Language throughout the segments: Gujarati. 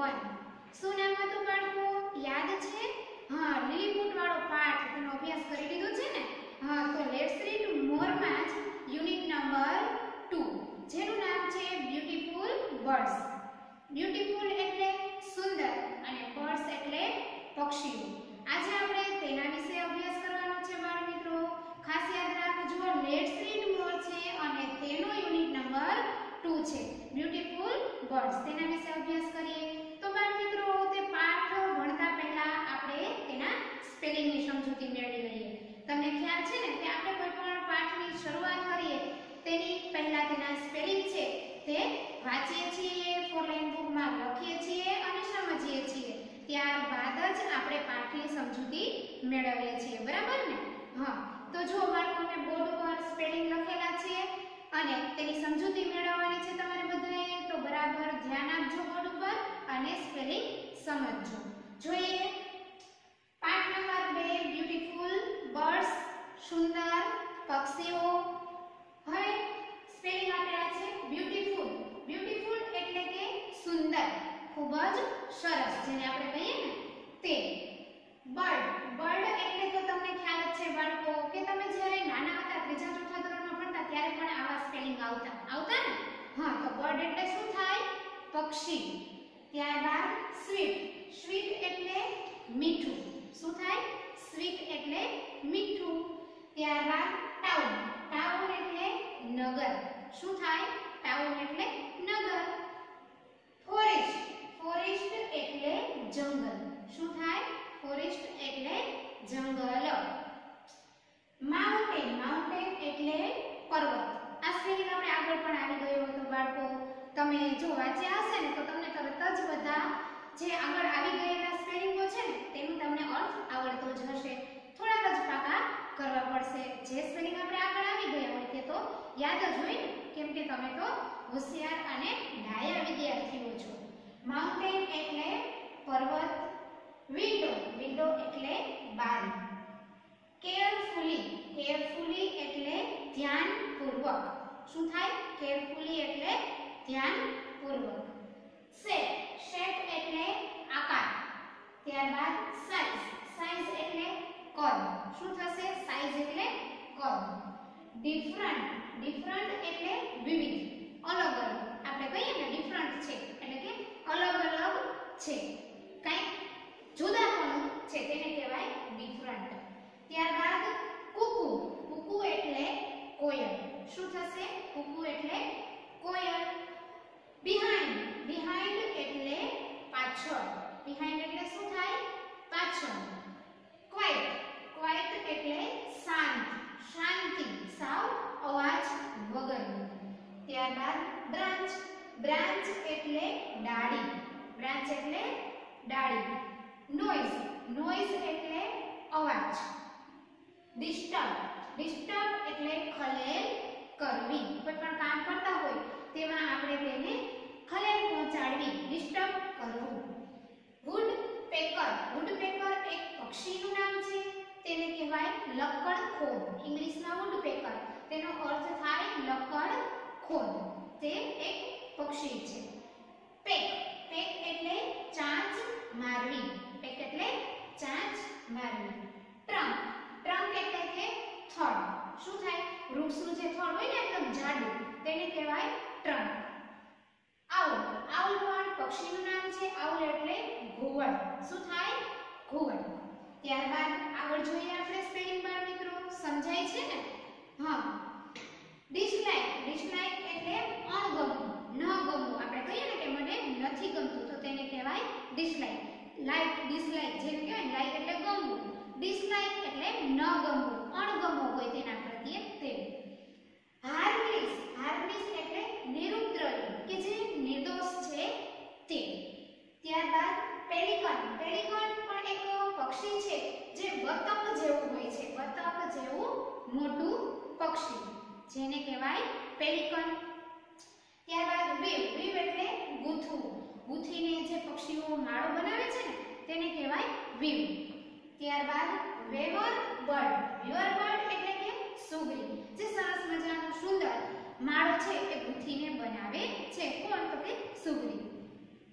વન શું નામ હતું પાઠનું યાદ છે? હા લીલીપુટ વાળો પાઠ તેનો અભ્યાસ કરી લીધો છે ને? હા, તો લેટ્સ રીડ મોરમાં જ યુનિટ નંબર 2 જેનું નામ છે બ્યુટીફુલ વર્ડ્સ તેની સ્પેલિંગ છે. તે વાંચીએ છીએ ફોર લાઈન બુકમાં લખીએ છીએ અને સમજીએ છીએ. ત્યારબાદ જ આપણે પાઠની સમજૂતી મેળવીએ છીએ. બરાબર ને? હા. તો જો બાળકો મેં બોર્ડ પર સ્પેલિંગ લખેલા છે અને તેની સમજૂતી મેળવવાની છે તમારે બધાએ, તો બરાબર ધ્યાન આપજો બોર્ડ ઉપર અને સ્પેલિંગ સમજજો. જોઈએ. પાઠ નંબર 2 બ્યુટીફુલ, બર્ડ્સ, સુંદર, પક્ષીઓ હવે સ્પેલિંગ આપેલા છે બ્યુટીફુલ બ્યુટીફુલ એટલે કે સુંદર ખૂબ જ સરસ. જેને આપણે કહીએ ને તે. બર્ડ બર્ડ એટલે તો તમને ખ્યાલ જ છે બાળકો, કે તમે જ્યારે નાના હતા, ત્રીજા, ચોથા ધોરણમાં ભણતા, ત્યારે પણ આવા સ્પેલિંગ આવતા. આવતા ને? હા, તો બર્ડ એટલે શું થાય? પક્ષી. ત્યારબાદ સ્વીટ. સ્વીટ એટલે મીઠું. શું થાય? સ્વીટ એટલે મીઠું. ત્યારબાદ ટાઉન. ટાઉન એટલે નગર. શું થાય? ટાઉન એટલે નગર ફોરેસ્ટ ફોરેસ્ટ એટલે જંગલ શું થાય ફોરેસ્ટ એટલે જંગલ માઉન્ટેન માઉન્ટેન એટલે પર્વત આ સ્પેલિંગ આપણે આગળ પણ આવી ગયો હતો બાળકો તમે જો વાંચ્યા હશે ને, તો તમને તરત જ બધા જે આગળ આવી ગયેલા સ્પેલિંગો છે ને, તેનું તમને અર્થ આવડતો જ હશે. થોડાક જ પાકા કરવા પડશે. જે સ્પેલિંગ આપણે આગળ આવી ગયા હોય તે તો યાદ જ હોય કેમ કે તમે તો હોશિયાર અને ડાયા વિદ્યાર્થીઓ છો. માઉન્ટેન એટલે પર્વત વિન્ડો વિન્ડો એટલે બારી. કેરફુલી કેરફુલી એટલે ધ્યાનપૂર્વક. શું થાય? કેરફુલી એટલે ધ્યાનપૂર્વક શેપ શેપ એટલે આકાર. ત્યારબાદ સાઇઝ સાઇઝ એટલે કદ શું થશે? સાઇઝ એટલે કદ ડિફરન્ટ ડિફરન્ટ એટલે વિવિધ. અલગ અલગ. આપણે કહીએ ને ડિફરન્ટ છે, એટલે કે અલગ અલગ છે. કંઈક જુદાપણું છે, તેને કહેવાય ડિફરન્ટ ત્યારબાદ કુકુ કુકુ એટલે કોયલ શું થશે કુકુ એટલે કોયલ બિહાઇન્ડ બિહાઇન્ડ એટલે પાછળ બિહાઇન્ડ એટલે શું થાય પાછળ ક્વાઇટ ક્વાઇટ એટલે શાંત શાંતિ સાવ અવાજ વગરનું ત્યારબાદ બ્રાન્ચ બ્રાન્ચ એટલે ડાળી બ્રાન્ચ એટલે ડાળી. નોઈઝ નોઇઝ એટલે અવાજ. ડિસ્ટર્બ ડિસ્ટર્બ એટલે ખલેલ કરવી. કોઈ પણ કામ કરતા હોય, તેમાં આપણે તેને ખલેલ પહોંચાડવી ડિસ્ટર્બ કરવું. વુડ પેકર વુડ પેકર એક પક્ષીનું નામ છે. તેને કહેવાય લક્કડખોદ ઇંગ્લિશમાં વુડ પેકર તેનો અર્થ થાય લક્કડખોદ તે એક પક્ષી છે પેક પેક એટલે ચાંચ મારવી પેક એટલે ચાંચ મારવી ટ્રંક ટ્રંક એટલે કે થડ શું થાય વૃક્ષનું જે થડ હોય ને એકદમ જાડું. તેને કહેવાય ટ્રંક આઉલ. આઉલ પણ પક્ષીનું નામ છે આવું એટલે ઘુવડ. શું થાય? ઘુવડ. ત્યારબાદ આગળ જોઈએ આપણે સ્પેલિંગ બાર મિત્રો. સમજાય છે ને? હા. ડિસલાઇક ડિસલાઇક એટલે અણગમવું. ન ગમવું. આપણે કહીએ ને કે મને નથી ગમતું, તો તેને કહેવાય ડિસલાઇક લાઇક ડિસલાઇક જેને કહેવાય લાઇક એટલે ગમવું. ડિસલાઇક એટલે ન ગમવું અણગમવું હોય તેના પ્રત્યે તે હાર્મલેસ હાર્મલેસ એટલે નિરુદ્રય કે જે નિર્દોષ છે તે ત્યારબાદ પેલિકન પેલિકન પણ એક પક્ષી છે જે બતક જેવું હોય છે બતક જેવું મોટું પક્ષી, જેને કહેવાય પેલિકન. ત્યારબાદ વીવ વીવ એટલે ગૂંથું ગૂંથીને જે પક્ષીઓ માળો બનાવે છે ને, તેને કહેવાય વીવ ત્યારબાદ વેવર બર્ડ વેવર બર્ડ એટલે કે સુગરી, જે સરસ મજાનો સુંદર માળો છે એ ગૂંથીને બનાવે છે. કોણ તો કે સુગરી?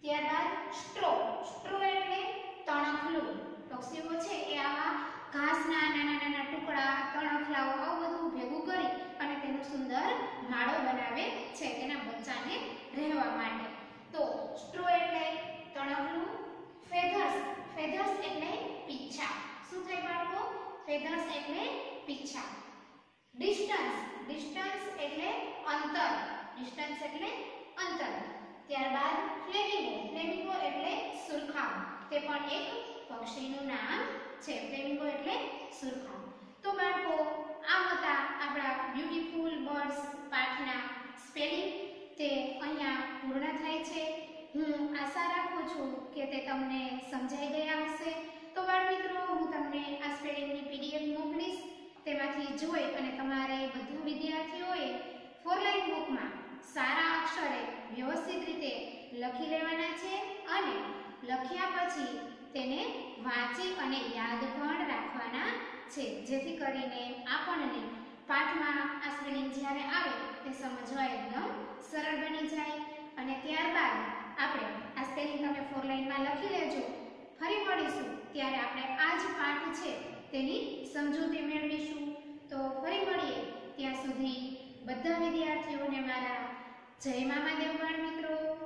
ત્યારબાદ સ્ટ્રો. સ્ટ્રો એટલે તણખલું. પક્ષીઓ છે એ આવા ઘાસના નાના નાના ટુકડા, તણખલાઓ, આવું બધું ભેગું કરી અને તેનો સુંદર માળો બનાવે છે તેના બચ્ચાને રહેવા માટે. તો સ્ટ્રો એટલે તણખલું, ફેધર્સ ફેધર્સ એટલે પીછા. શું થાય બાળકો? ફેધર્સ એટલે પીછા. ડિસ્ટન્સ ડિસ્ટન્સ એટલે અંતર. ડિસ્ટન્સ એટલે અંતર. ત્યારબાદ ફ્લેમિંગો. ફ્લેમિંગો એટલે સુરખાવ તે પણ એક પક્ષીનું નામ છે ફ્લેમિંગો એટલે સુરખાબ તો બાળકો આ હતા આપણા બ્યુટીફુલ બર્ડ્સ પાઠના સ્પેલિંગ તે અહીંયા પૂર્ણ થાય છે. હું આશા રાખું છું કે તે તમને સમજાઈ ગયા હશે. તો બાળ મિત્રો, હું તમને આ સ્પેલિંગની પીડીએફ મોકલીશ. તેમાંથી જોઈ અને તમારે બધા વિદ્યાર્થીઓએ ફોર લાઈન બુકમાં સારા અક્ષરે વ્યવસ્થિત રીતે લખી લેવાના છે અને લખ્યા પછી તેને વાંચી અને યાદ પણ રાખવાના છે. જેથી કરીને આપણને પાઠમાં આ સ્પેલિંગ જ્યારે આવે, તે સમજવા એકદમ સરળ બની જાય. અને ત્યારબાદ આપણે આ સ્પેલિંગ તમે ફોર લાઈનમાં લખી લેજો. ફરી મળીશું ત્યારે આપણે આ જ પાઠ છે તેની સમજૂતી મેળવીશું. તો ફરી મળીએ ત્યાં સુધી બધા વિદ્યાર્થીઓને મારા જય મામાદેવ બાળ મિત્રો.